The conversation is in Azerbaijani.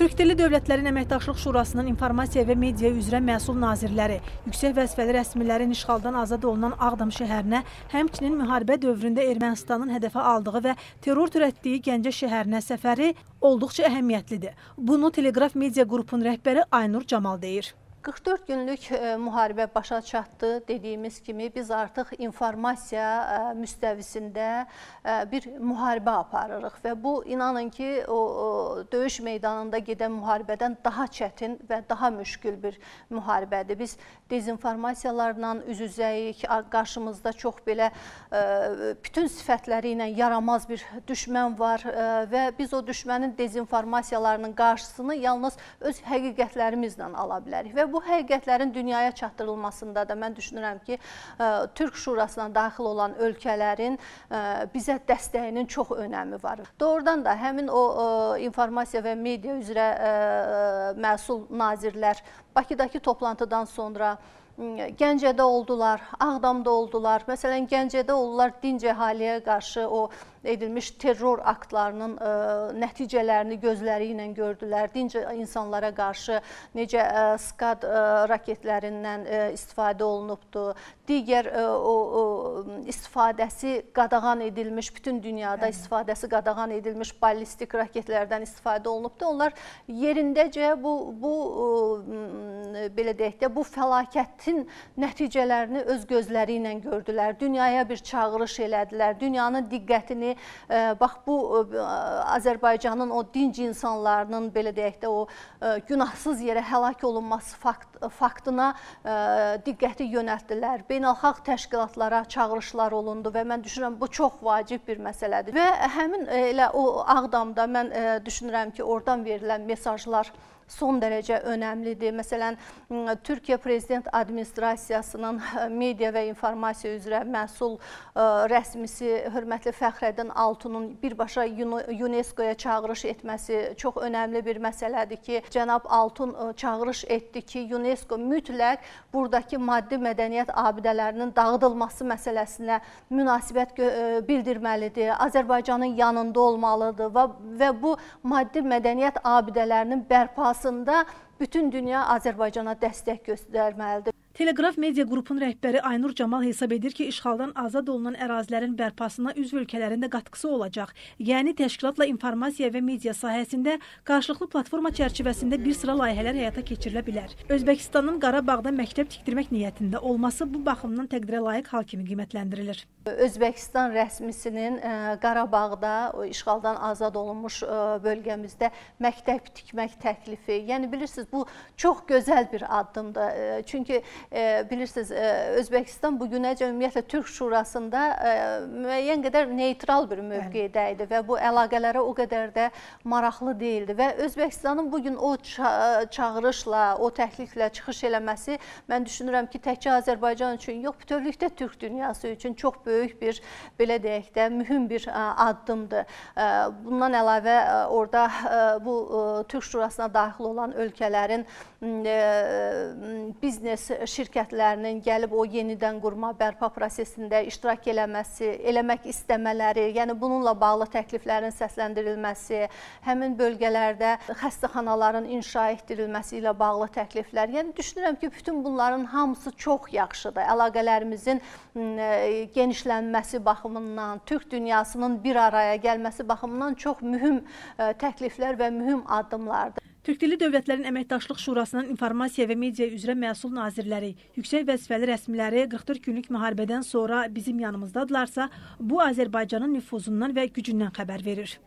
Türk Dilli Dövlətlərin Əməkdaşlıq Şurasının informasiya və media üzrə məsul nazirləri, yüksək vəzifəli rəsmilərin işğaldan azad olunan Ağdam şəhərinə, həmçinin müharibə dövründə Ermənistanın hədəfə aldığı və terror törətdiyi Gəncə şəhərinə səfəri olduqca əhəmiyyətlidir. Bunu Teleqraf Media qrupunun rəhbəri Aynur Camal deyir. 44 günlük e, müharibə başa çatdı. Dediyimiz kimi biz artıq informasiya e, müstəvisində e, bir müharibə aparırıq və bu inanın ki, o, o döyüş meydanında gedən müharibədən daha çətin və daha müşkül bir müharibədir. Biz dezinformasiyalarla üz-üzəyik, qarşımızda çox belə bütün sifətləri ilə yaramaz bir düşmən var və biz o düşmənin dezinformasiyalarının qarşısını yalnız öz həqiqətlərimizlə ala bilərik və bu həqiqətlərin dünyaya çatdırılmasında da mən düşünürəm ki, e, Türk Şurasına daxil olan ölkələrin e, bizə dəstəyinin çox önəmi var. Doğrudan da həmin o e, informasiya və media üzrə məsul nazirlər Bakıdakı toplantıdan sonra Gəncədə oldular, Ağdamda oldular. Məsələn, Gəncədə oldular dinc əhaliyə qarşı o edilmiş terror aktlarının ə, e, nəticələrini gözləri ilə gördülər. Dinc insanlara qarşı necə ə, e, SKAD ə, e, raketlərindən ə, istifadə olunubdu. Digər ə, o, o istifadəsi qadağan edilmiş, bütün dünyada Bəli. istifadəsi qadağan edilmiş ballistik raketlərdən istifadə olunubdu. Onlar yerindəcə bu bu ə, belə deyək də bu fəlakətin nəticələrini öz gözləri ilə gördülər. Dünyaya bir çağırış elədilər. Dünyanın diqqətini yəni bax bu Azərbaycanın o dinc insanlarının belə deyək də o günahsız yerə həlak olunması fakt faktına diqqəti yönəltdilər. Beynəlxalq təşkilatlara çağırışlar olundu və mən düşünürəm bu çox vacib bir məsələdir. Və həmin elə o Ağdamda mən düşünürəm ki, oradan verilən mesajlar son dərəcə önəmlidir. Məsələn, Türkiyə Prezident Administrasiyasının media və informasiya üzrə məsul rəsmisi hörmətli Fəxrəddin Altunun birbaşa UNESCO-ya çağırış etməsi çox önəmli bir məsələdir ki, cənab Altun çağırış etdi ki, UNESCO mütləq buradakı maddi mədəniyyət abidələrinin dağıdılması məsələsinə münasibət bildirməlidir. Azərbaycanın yanında olmalıdır və və bu maddi mədəniyyət abidələrinin bərpası əsasında bütün dünya Azərbaycana dəstək göstərməlidir. Teleqraf media qrupunun rəhbəri Aynur Camal hesab edir ki, işğaldan azad olunan ərazilərin bərpasına üzv ölkələrin də qatkısı olacaq. Yəni təşkilatla informasiya və media sahəsində qarşılıqlı platforma çərçivəsində bir sıra layihələr həyata keçirilə bilər. Özbəkistanın Qarabağda məktəb tikdirmək niyyətində olması bu baxımdan təqdirə layiq hal kimi qiymətləndirilir. Özbəkistan rəsmisinin e, Qarabağda işğaldan azad olunmuş e, bölgəmizdə məktəb tikmək təklifi. Yəni bilirsiniz bu çox gözəl bir addımdır. E, çünki bilirsiniz e, Özbəkistan bu günəcə ümumiyyətlə Türk Şurasında e, müəyyən qədər neytral bir mövqedə idi və bu əlaqələrə o qədər də maraqlı deyildi və Özbəkistanın bu gün o ça çağırışla, o təkliflə çıxış eləməsi mən düşünürəm ki, təkcə Azərbaycan üçün yox, bütövlükdə Türk dünyası üçün çox böyük bir belə deyək də mühüm bir ə, addımdır. Bundan əlavə orada bu Türk Şurasına daxil olan ölkələrin biznes şirkətlərinin gəlib o yenidən qurma, bərpa prosesində iştirak eləməsi, eləmək istəmələri, yəni bununla bağlı təkliflərin səsləndirilməsi, həmin bölgələrdə xəstəxanaların inşa etdirilməsi ilə bağlı təkliflər. Yəni düşünürəm ki, bütün bunların hamısı çox yaxşıdır. Əlaqələrimizin genişlənməsi baxımından, Türk dünyasının bir araya gəlməsi baxımından çox mühüm təkliflər və mühüm addımlardır. Türkdilli Dövlətlərin Əməkdaşlıq Şurasının informasiya və media üzrə məsul nazirləri, yüksək vəzifəli rəsmiləri 44 günlük müharibədən sonra bizim yanımızdadılarsa, bu Azərbaycanın nüfuzundan və gücündən xəbər verir.